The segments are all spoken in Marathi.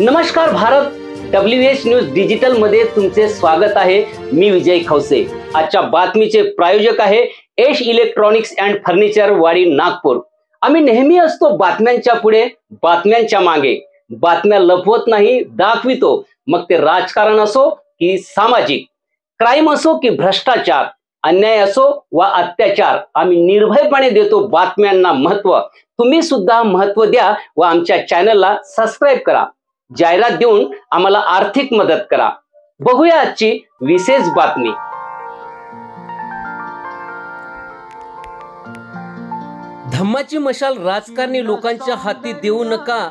नमस्कार भारत डब्ल्यू एच न्यूज डिजिटलमध्ये तुमचे स्वागत आहे. मी विजय खवसे. आजच्या बातमीचे प्रायोजक आहे एश इलेक्ट्रॉनिक्स अँड फर्निचर वाडी नागपूर. आम्ही नेहमी असतो बातम्यांच्या पुढे बातम्यांच्या मागे. बातम्या लपवत नाही दाखवितो. मग ते राजकारण असो की सामाजिक. क्राईम असो की भ्रष्टाचार. अन्याय असो वा अत्याचार आम्ही निर्भयपणे देतो बातम्यांना महत्त्व. तुम्ही सुद्धा महत्त्व द्या व आमच्या चॅनलला सबस्क्राईब करा. जाहिरात देऊन आम्हाला आर्थिक मदत करा. बघूया आजची विशेष बातमी. धम्माची मशाल राजकारणी लोकांच्या हाती देऊ नका.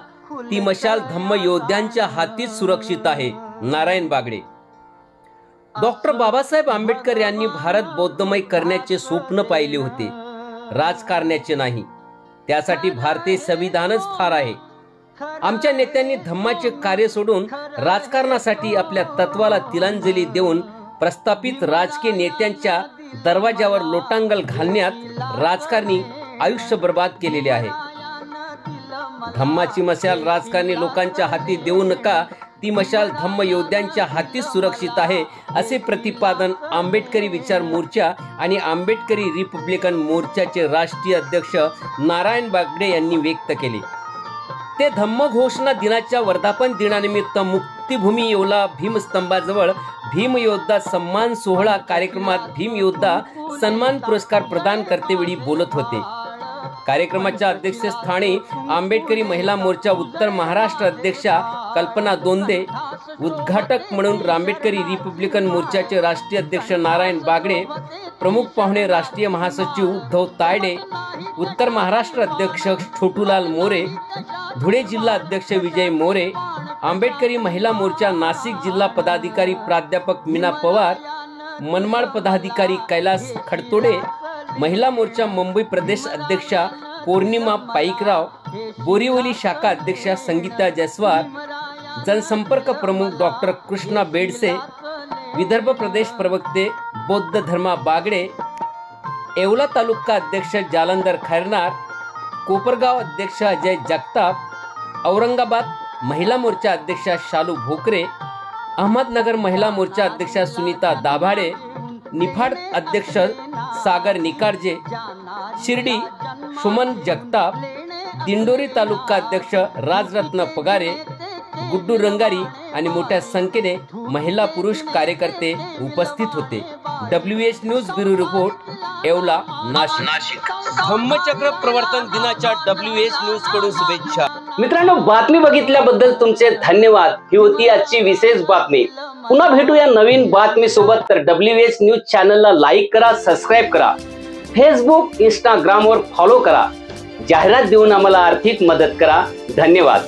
ती मशाल धम्म योद्ध्यांच्या हातीत सुरक्षित आहे. नारायण बागडे. डॉक्टर बाबासाहेब आंबेडकर यांनी भारत बौद्धमय करण्याचे स्वप्न पाहिले होते. राजकारण्याचे नाही. त्यासाठी भारतीय संविधानच फार आहे. आमच्या नेत्यांनी धम्माचे कार्य सोडून राजकारणासाठी आपल्या तत्वाला तिलांजली देऊन प्रस्थापित राजकीय नेत्यांच्या दरवाजावर लोटांगल घालण्यात राजकारणी आयुष्य बर्बाद केलेले आहे. धम्माची मशाल राजकारणी लोकांच्या हाती देऊ नका ती मशाल धम्म योद्ध्यांच्या हातीच सुरक्षित आहे असे प्रतिपादन आंबेडकरी विचार मोर्चा आणि आंबेडकरी रिपब्लिकन मोर्चाचे राष्ट्रीय अध्यक्ष नारायण बागडे यांनी व्यक्त केले. ते धम्मघोषणा दिनाच्या वर्धापन दिनानिमित्त मुक्तिभूमी येवला भीमस्तंभाजवळ भीमयोद्धा सन्मान सोहळा कार्यक्रमात भीमयोद्धा सन्मान पुरस्कार प्रदान करतेवेळी बोलत होते. कार्यक्रमाच्या अध्यक्षस्थानी आंबेडकरी महिला मोर्चा उत्तर महाराष्ट्र अध्यक्षा कल्पना दोंदे उद्घाटक म्हणून आंबेडकरी रिपब्लिकन मोर्चाचे राष्ट्रीय अध्यक्ष नारायण बागडे प्रमुख पाहुणे राष्ट्रीय महासचिव उद्धव तायडे उत्तर महाराष्ट्र अध्यक्ष छोटूलाल मोरे धुळे जिल्हा अध्यक्ष विजय मोरे आंबेडकरी महिला मोर्चा नाशिक जिल्हा पदाधिकारी प्राध्यापक मीना पवार मनमाड पदाधिकारी कैलास खडतोडे महिला मोर्चा मुंबई प्रदेश अध्यक्षा पौर्णिमा पाईकराव बोरिवली शाखा अध्यक्षा संगीता जयस्वाल जनसंपर्क प्रमुख डॉक्टर कृष्णा बेडसे विदर्भ प्रदेश प्रवक्ते बौद्ध धर्मा बागडे येवला तालुका अध्यक्ष जालंधर खैरनार कोपरगाव अध्यक्ष अजय जगताप औरंगाबाद महिला मोर्चा अध्यक्षा शालू भोकरे अहमदनगर महिला मोर्चा अध्यक्षा सुनीता दाभाडे निफाड अध्यक्ष सागर निकाडजे शिर्डी सुमन जगताप दिंडोरी तालुका अध्यक्ष राजरत्न पगारे गुड्डू रंगारी आणि मोठ्या संख्येने महिला पुरुष कार्यकर्ते उपस्थित होते. W H news bureau report Yeola Nashik. Dhammachakra Pravartan दिनाच्या डब्ल्यू एच न्यूजकडून शुभेच्छा. मित्रांनो बातमी बघितल्याबद्दल तुमचे धन्यवाद. ही होती आजची विशेष बातमी. पुन्हा भेटूया नवीन बातमीसोबत. तर डब्ल्यू एच न्यूज चॅनलला लाईक करा सबस्क्राईब करा. फेसबुक इंस्टाग्रामवर फॉलो करा. जाहिरात देऊन आम्हाला आर्थिक मदत करा. धन्यवाद.